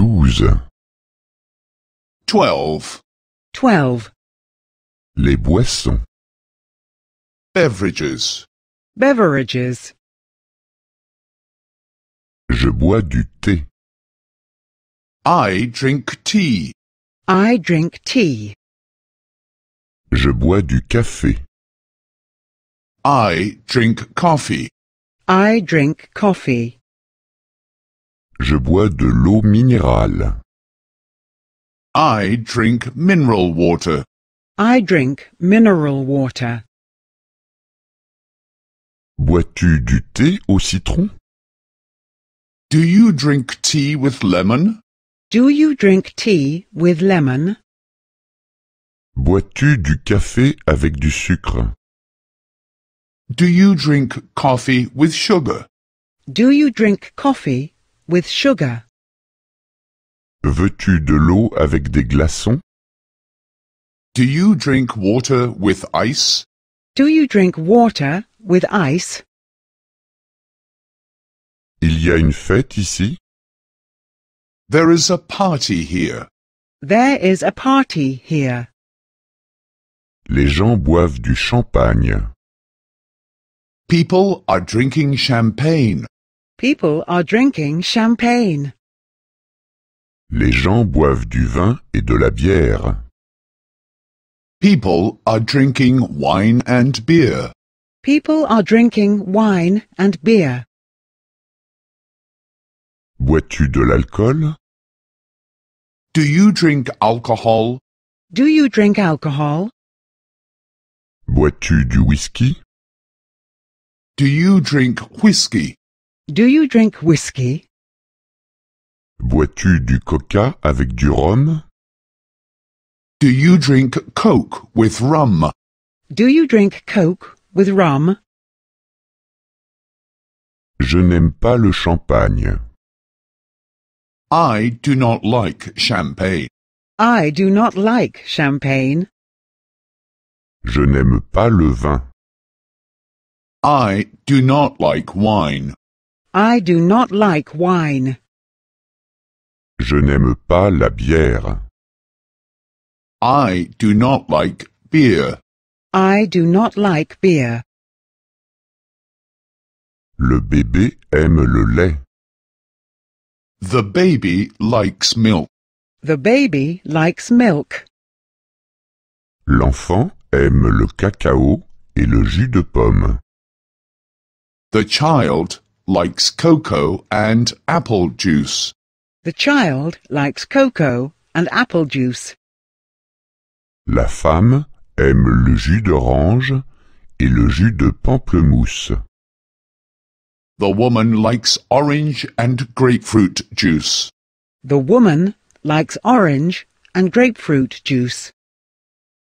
douze. twelve, twelve, Les boissons. beverages, beverages. Je bois du thé. I drink tea, I drink tea. Je bois du café. I drink coffee, I drink coffee. Je bois de l'eau minérale. I drink mineral water, I drink mineral water. Bois-tu du thé au citron do you drink tea with lemon? Do you drink tea with lemon? Bois-tu du café avec du sucre Do you drink coffee with sugar? Do you drink coffee with sugar? Veux-tu de l'eau avec des glaçons Do you drink water with ice? Do you drink water with ice? Il y a une fête ici There is a party here. There is a party here. Les gens boivent du champagne. People are drinking champagne. People are drinking champagne. Les gens boivent du vin et de la bière. People are drinking wine and beer. People are drinking wine and beer. Bois-tu de l'alcool Do you drink alcohol? Do you drink alcohol? Bois-tu du whisky Do you drink whiskey? Do you drink whiskey? Bois-tu du coca avec du rhum Do you drink coke with rum? Do you drink coke with rum? Je n'aime pas le champagne. I do not like champagne. I do not like champagne. Je n'aime pas le vin. I do not like wine. I do not like wine. Je n'aime pas la bière. I do not like beer. I do not like beer. Le bébé aime le lait. The baby likes milk. The baby likes milk. L'enfant aime le cacao et le jus de pomme. The child likes cocoa and apple juice. The child likes cocoa and apple juice. La femme aime le jus d'orange et le jus de pamplemousse. The woman likes orange and grapefruit juice. The woman likes orange and grapefruit juice.